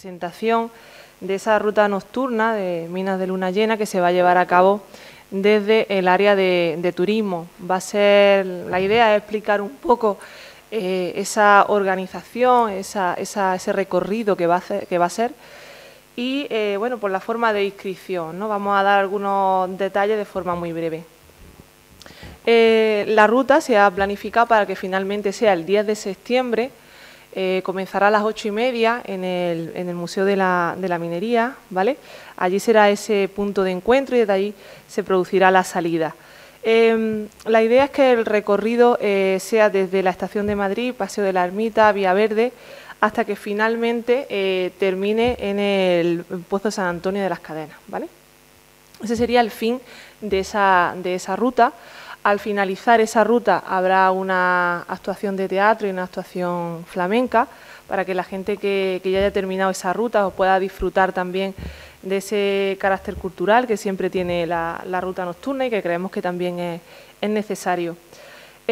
presentación de esa ruta nocturna de Minas de Luna Llena que se va a llevar a cabo desde el área de, turismo. Va a ser, la idea es explicar un poco eh, esa organización, ese recorrido que va a, que va a ser y eh, bueno, por la forma de inscripción, ¿no? Vamos a dar algunos detalles de forma muy breve. Eh, la ruta se ha planificado para que finalmente sea el 10 de septiembre, eh, comenzará a las ocho y media en el, Museo de la, Minería, ¿vale? Allí será ese punto de encuentro y desde allí se producirá la salida. Em, la idea es que el recorrido sea desde la estación de Madrid, Paseo de la Ermita, Vía Verde, hasta que finalmente eh, termine en el Pozo San Antonio de las Cadenas. ¿vale? Ese sería el fin de esa, de esa ruta. Al finalizar esa ruta habrá una actuación de teatro y una actuación flamenca para que la gente que, ya haya terminado esa ruta pueda disfrutar también de ese carácter cultural que siempre tiene la, ruta nocturna y que creemos que también es, es necesario.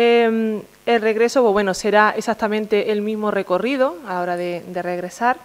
Em, el regreso, pues bueno, será exactamente el mismo recorrido a la hora de, regresar.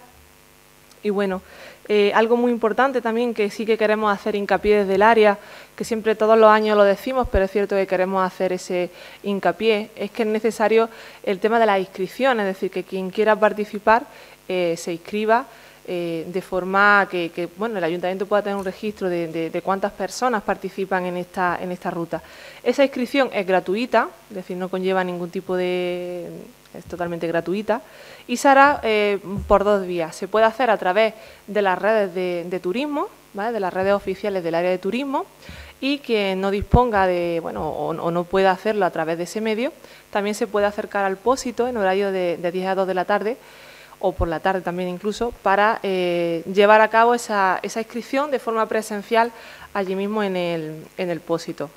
Y bueno, eh, algo muy importante también que sí que queremos hacer hincapié desde el área, que siempre todos los años lo decimos, pero es cierto que queremos hacer ese hincapié, es que es necesario el tema de la inscripción, es decir, que quien quiera participar eh, se inscriba eh, de forma que, bueno, el ayuntamiento pueda tener un registro de, cuántas personas participan en esta, en esta ruta. Esa inscripción es gratuita, es decir, no conlleva ningún tipo de... es totalmente gratuita, y se hará eh, por dos vías. Se puede hacer a través de las redes de, turismo, de las redes oficiales del área de turismo, y quien no disponga de, bueno, o, no pueda hacerlo a través de ese medio, también se puede acercar al pósito en horario de, de 10 a 2 de la tarde o por la tarde también incluso, para eh, llevar a cabo esa, inscripción de forma presencial allí mismo en el, en el pósito.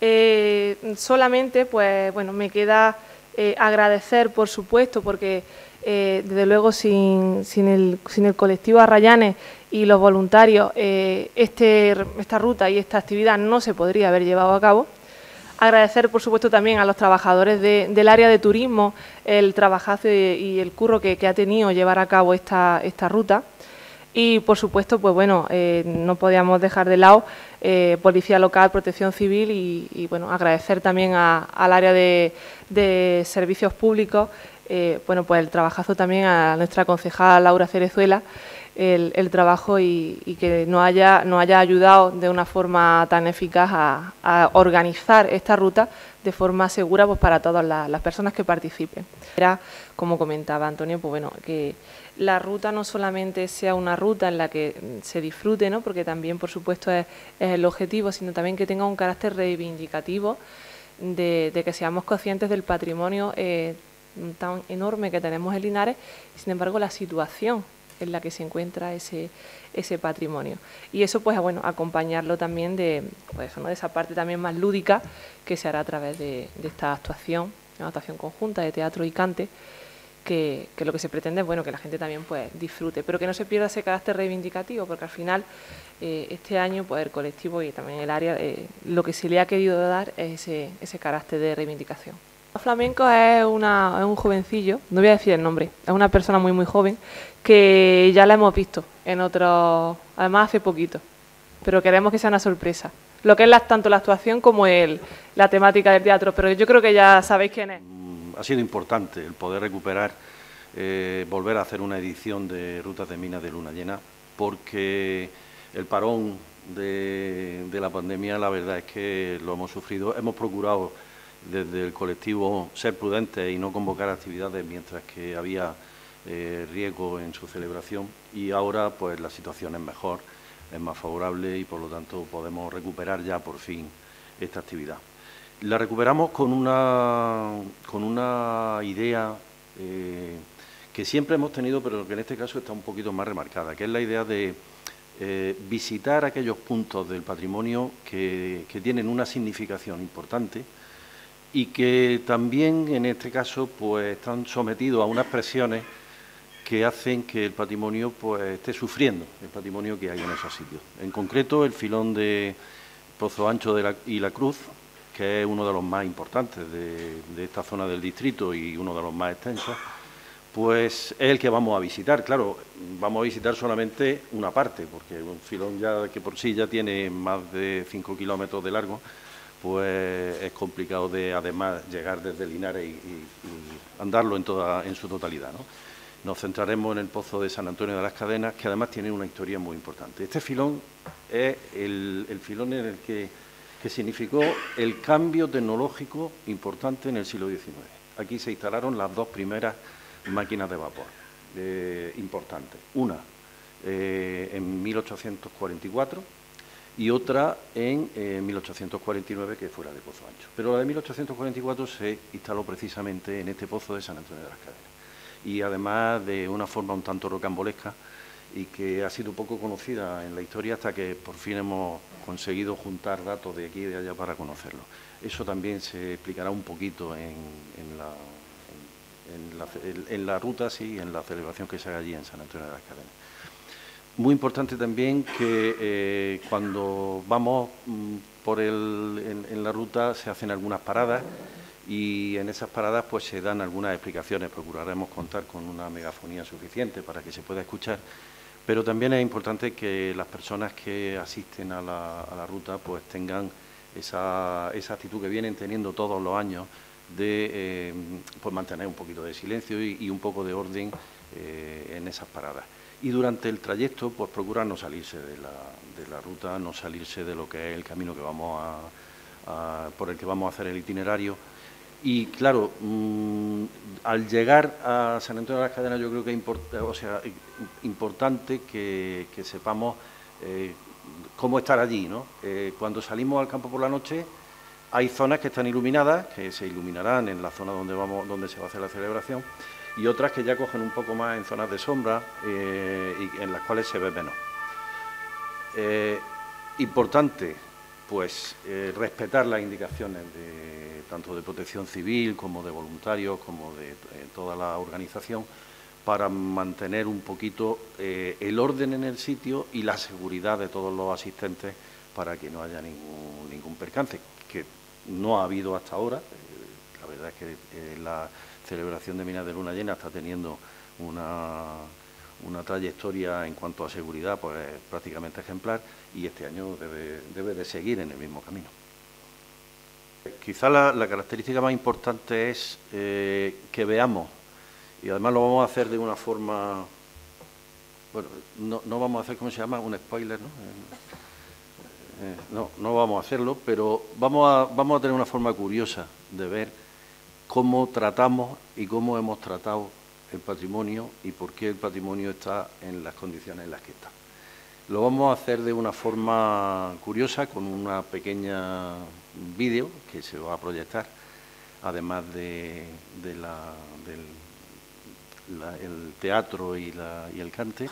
Eh, solamente, pues bueno, me queda eh, agradecer, por supuesto, porque desde luego sin, sin, el, sin, el, colectivo Arrayanes y los voluntarios, este, esta ruta y esta actividad no se podría haber llevado a cabo. Agradecer, por supuesto, también a los trabajadores del área de turismo el trabajazo y el curro que, ha tenido llevar a cabo esta, ruta. Y, por supuesto, pues bueno, eh, no podíamos dejar de lado eh, Policía Local, Protección Civil y, bueno, agradecer también al área de, servicios públicos, eh, bueno, pues el trabajazo también a nuestra concejala Laura Cerezuela, el, trabajo y, que nos haya, nos haya ayudado de una forma tan eficaz a, organizar esta ruta de forma segura pues, para todas las, personas que participen. Era, como comentaba Antonio, pues bueno, que la ruta no solamente sea una ruta en la que se disfrute, ¿no? porque también, por supuesto, es, el objetivo, sino también que tenga un carácter reivindicativo de, que seamos conscientes del patrimonio eh, tan enorme que tenemos en Linares, sin embargo la situación en la que se encuentra ese, ese patrimonio. Y eso, pues, bueno, acompañarlo también de, pues, de esa parte también más lúdica que se hará a través de, esta actuación, una actuación conjunta de teatro y cante, que, lo que se pretende es bueno que la gente también pues disfrute, pero que no se pierda ese carácter reivindicativo, porque al final eh, este año pues el colectivo y también el área eh, lo que se le ha querido dar es ese, ese carácter de reivindicación. Flamenco es, una, un jovencillo, no voy a decir el nombre, es una persona muy muy joven que ya la hemos visto en otros, además hace poquito, pero queremos que sea una sorpresa. Lo que es tanto la actuación como el, la temática del teatro, pero yo creo que ya sabéis quién es. Mm, ha sido importante el poder recuperar, eh, volver a hacer una edición de Rutas de Minas de Luna Llena, porque el parón de la pandemia, la verdad es que lo hemos sufrido. Hemos procurado desde el colectivo ser prudentes y no convocar actividades mientras que había eh, riesgo en su celebración y ahora pues la situación es mejor, es más favorable y por lo tanto podemos recuperar ya por fin esta actividad. La recuperamos con una, con una idea eh, que siempre hemos tenido, pero que en este caso está un poquito más remarcada, que es la idea de eh, visitar aquellos puntos del patrimonio que, que tienen una significación importante, y que también en este caso pues están sometidos a unas presiones que hacen que el patrimonio pues, esté sufriendo, el patrimonio que hay en esos sitios. En concreto, el filón de Pozo Ancho y la Cruz, que es uno de los más importantes de, esta zona del distrito y uno de los más extensos, pues es el que vamos a visitar. Claro, vamos a visitar solamente una parte, porque un filón ya que por sí ya tiene más de 5 kilómetros de largo, pues es complicado de además llegar desde Linares y, andarlo en, toda, en su totalidad. Nos centraremos en el pozo de San Antonio de las Cadenas, que además tiene una historia muy importante. Este filón es el, filón en el que, que significó el cambio tecnológico importante en el siglo XIX. Aquí se instalaron las dos primeras máquinas de vapor eh, importantes. Una eh, en 1844 y otra en 1849 eh, que fuera de Pozo Ancho. Pero la de 1844 se instaló precisamente en este pozo de San Antonio de las Cadenas y además de una forma un tanto rocambolesca y que ha sido poco conocida en la historia hasta que por fin hemos conseguido juntar datos de aquí y de allá para conocerlo. Eso también se explicará un poquito en, la, en la, ruta sí, en la celebración que se haga allí en San Antonio de las Cadenas. Muy importante también que eh, cuando vamos mm, por el, en, la ruta se hacen algunas paradas y en esas paradas pues se dan algunas explicaciones. Procuraremos contar con una megafonía suficiente para que se pueda escuchar, pero también es importante que las personas que asisten a la, ruta pues tengan esa, esa, actitud que vienen teniendo todos los años de eh, pues mantener un poquito de silencio y, un poco de orden eh, en esas paradas y durante el trayecto pues procura no salirse de la, de la, ruta, no salirse de lo que es el camino que vamos a, por el que vamos a hacer el itinerario. Y claro, mm, al llegar a San Antonio de las Cadenas yo creo que es o sea, importante que, sepamos eh, cómo estar allí. ¿no? Eh, cuando salimos al campo por la noche hay zonas que están iluminadas, que se iluminarán en la zona donde, vamos, donde se va a hacer la celebración, y otras que ya cogen un poco más en zonas de sombra eh, y en las cuales se ve menos. Eh, importante, pues, eh, respetar las indicaciones de, tanto de protección civil como de voluntarios, como de toda la organización, para mantener un poquito el orden en el sitio y la seguridad de todos los asistentes para que no haya ningún, ningún percance, que no ha habido hasta ahora. La verdad es que la celebración de Minas de Luna Llena está teniendo una, una trayectoria en cuanto a seguridad pues prácticamente ejemplar y este año debe, debe de seguir en el mismo camino. Quizá la, característica más importante es eh, que veamos, y además lo vamos a hacer de una forma, bueno, no, no vamos a hacer, ¿cómo se llama? Un spoiler, ¿no? Eh, no, no vamos a hacerlo, pero vamos a, vamos a tener una forma curiosa de ver cómo tratamos y cómo hemos tratado el patrimonio y por qué el patrimonio está en las condiciones en las que está. Lo vamos a hacer de una forma curiosa, con una pequeña vídeo que se va a proyectar, además de, del teatro y, el cante.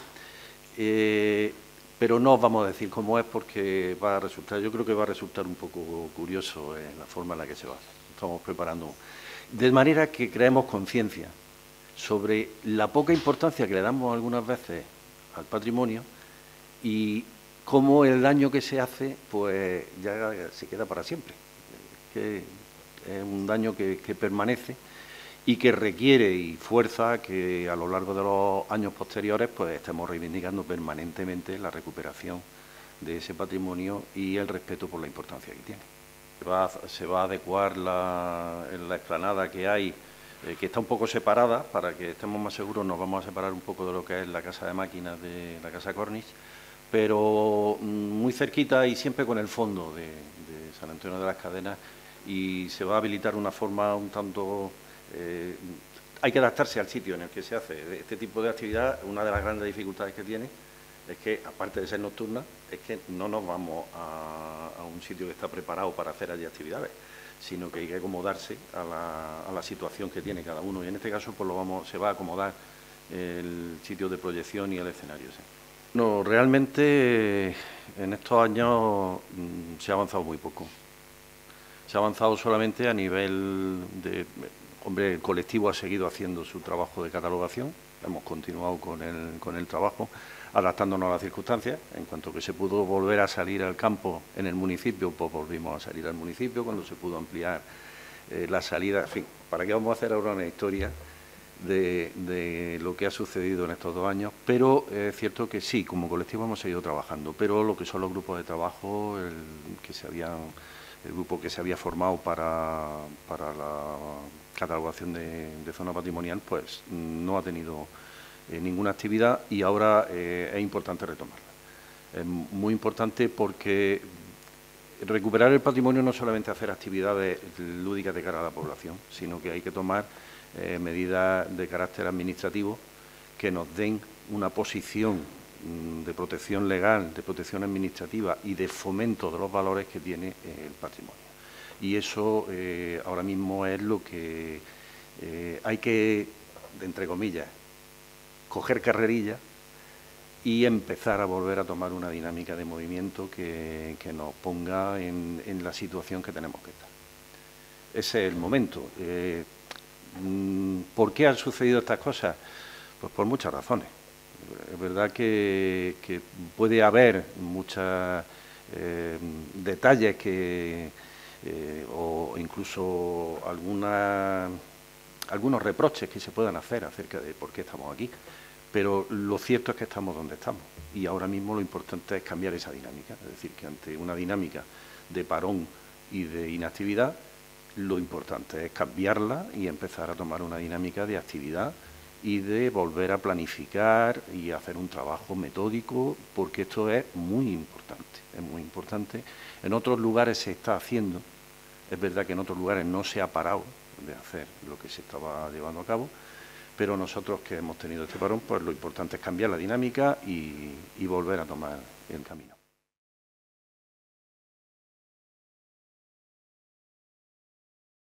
Eh, pero no os vamos a decir cómo es porque va a resultar, yo creo que va a resultar un poco curioso en la forma en la que se va. Estamos preparando de manera que creemos conciencia sobre la poca importancia que le damos algunas veces al patrimonio y cómo el daño que se hace pues ya se queda para siempre. Que es un daño que, permanece y que requiere y fuerza que a lo largo de los años posteriores pues estemos reivindicando permanentemente la recuperación de ese patrimonio y el respeto por la importancia que tiene se va a adecuar la, la explanada que hay, eh, que está un poco separada, para que estemos más seguros, nos vamos a separar un poco de lo que es la casa de máquinas de la casa Cornish, pero mm, muy cerquita y siempre con el fondo de, San Antonio de las Cadenas y se va a habilitar una forma un tanto... Eh, hay que adaptarse al sitio en el que se hace este tipo de actividad, una de las grandes dificultades que tiene es que, aparte de ser nocturna, es que no nos vamos a, un sitio que está preparado para hacer allí actividades, sino que hay que acomodarse a la, situación que tiene cada uno. Y en este caso, pues lo se va a acomodar el sitio de proyección y el escenario. No, realmente en estos años mm, se ha avanzado muy poco. Se ha avanzado solamente a nivel de... Hombre, el colectivo ha seguido haciendo su trabajo de catalogación, hemos continuado con el trabajo, adaptándonos a las circunstancias. En cuanto que se pudo volver a salir al campo en el municipio, pues volvimos a salir al municipio, cuando se pudo ampliar eh, la salida, en fin, ¿para qué vamos a hacer ahora una historia de, lo que ha sucedido en estos dos años, pero es cierto que sí, como colectivo hemos seguido trabajando, pero lo que son los grupos de trabajo, el, que se habían, el grupo que se había formado para, para la catalogación de, zona patrimonial, pues no ha tenido eh, ninguna actividad y ahora eh, es importante retomarla. Es muy importante porque recuperar el patrimonio no solamente hacer actividades lúdicas de cara a la población, sino que hay que tomar eh, medidas de carácter administrativo que nos den una posición mm, de protección legal, de protección administrativa y de fomento de los valores que tiene eh, el patrimonio. Y eso ahora mismo es lo que hay que, entre comillas, coger carrerilla y empezar a volver a tomar una dinámica de movimiento que, nos ponga en, la situación que tenemos que estar. Ese es el momento. Eh, mm, ¿Por qué han sucedido estas cosas? Pues por muchas razones. Es verdad que, puede haber muchos eh, detalles que, eh, o incluso algunos reproches que se puedan hacer acerca de por qué estamos aquí pero lo cierto es que estamos donde estamos. Y ahora mismo lo importante es cambiar esa dinámica, es decir, que ante una dinámica de parón y de inactividad, lo importante es cambiarla y empezar a tomar una dinámica de actividad y de volver a planificar y hacer un trabajo metódico, porque esto es muy importante, es muy importante. En otros lugares se está haciendo, es verdad que en otros lugares no se ha parado de hacer lo que se estaba llevando a cabo, pero nosotros que hemos tenido este parón, pues lo importante es cambiar la dinámica y, y volver a tomar el camino.